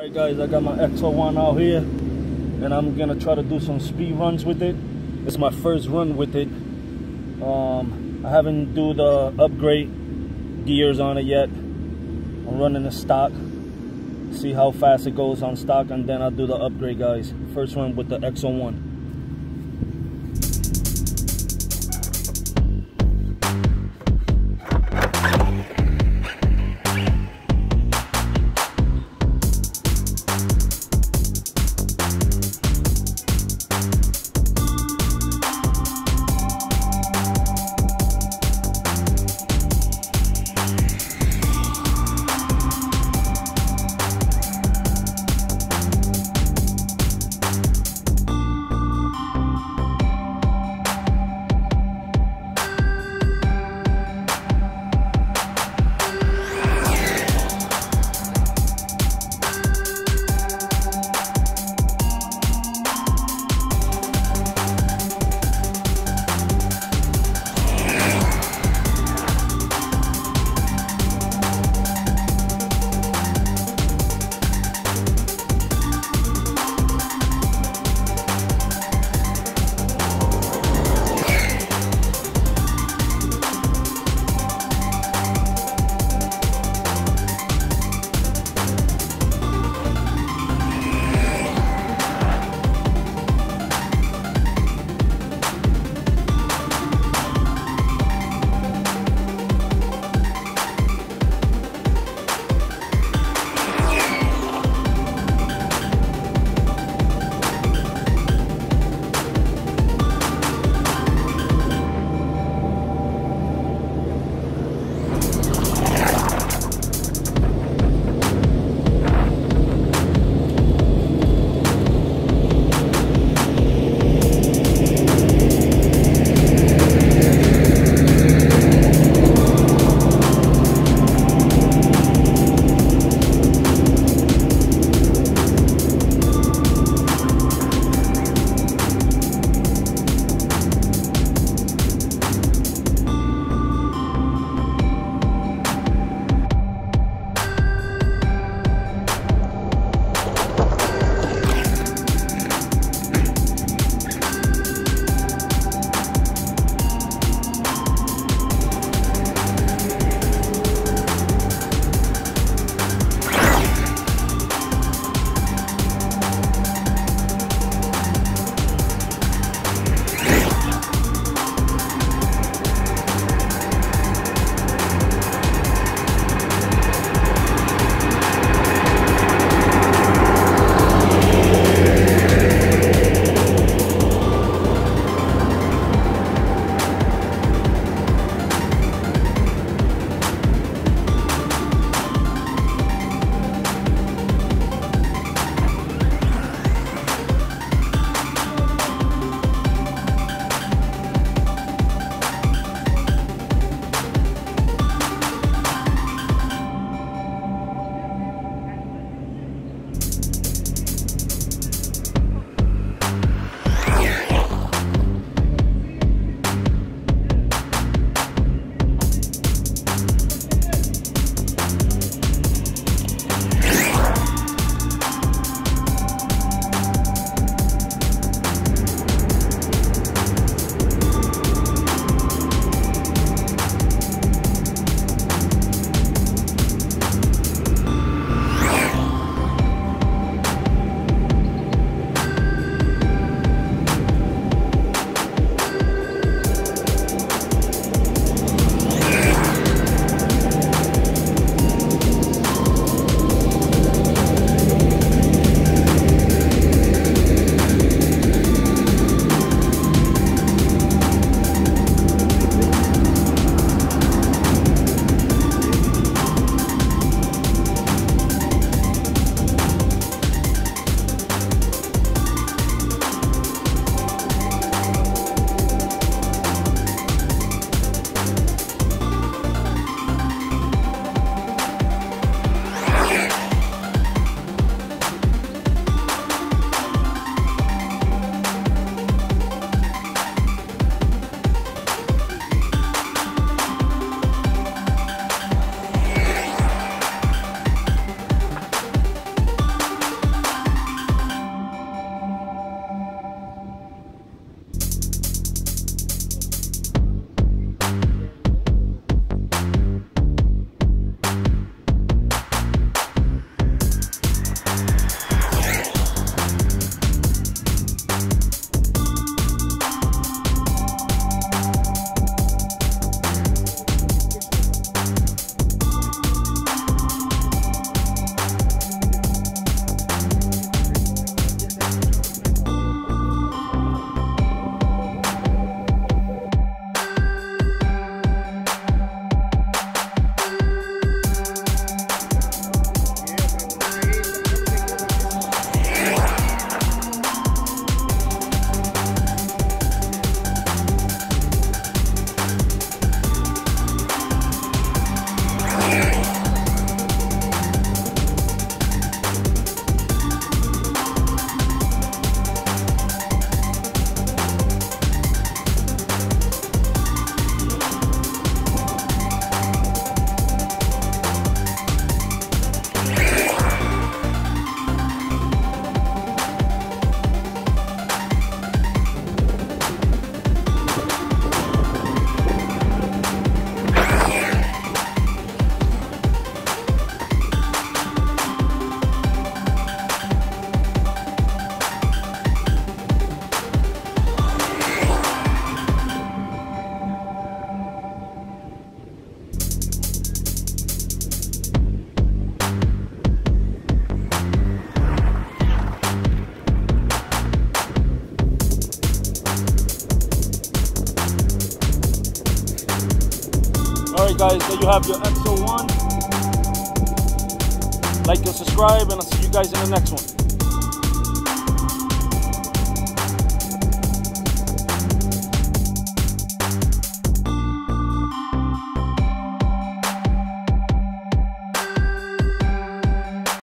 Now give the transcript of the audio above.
Alright guys, I got my X01 out here and I'm gonna try to do some speed runs with it. It's my first run with it. Um, I haven't do the upgrade gears on it yet. I'm running the stock. See how fast it goes on stock and then I'll do the upgrade guys. First run with the X01. Guys that you have your episode one. Like and subscribe, and I'll see you guys in the next one.